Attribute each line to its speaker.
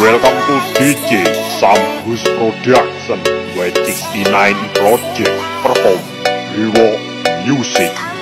Speaker 1: Welcome to DJ Sambus
Speaker 2: Production by 69 Project Perform Rewo Music.